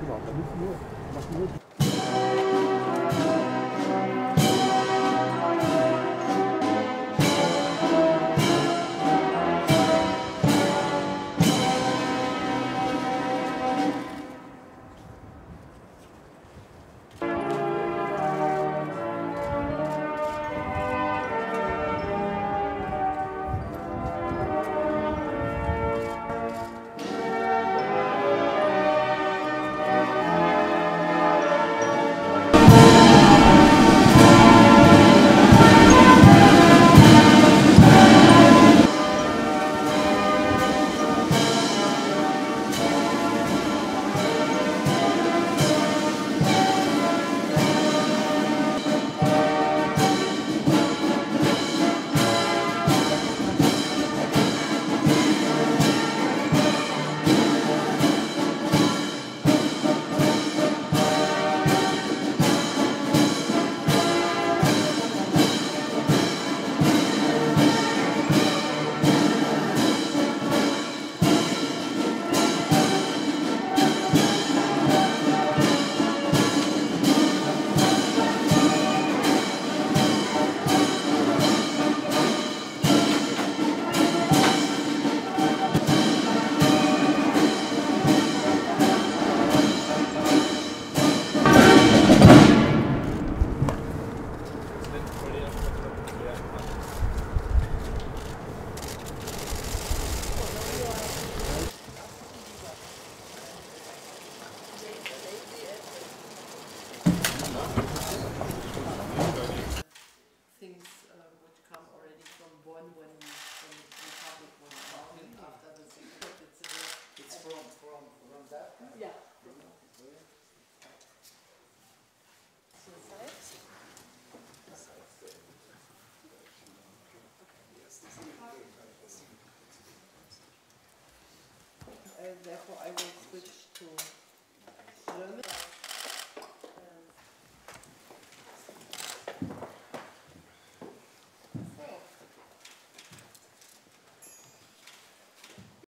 Genau, da müssen wir, machen wir therefore I will switch to German.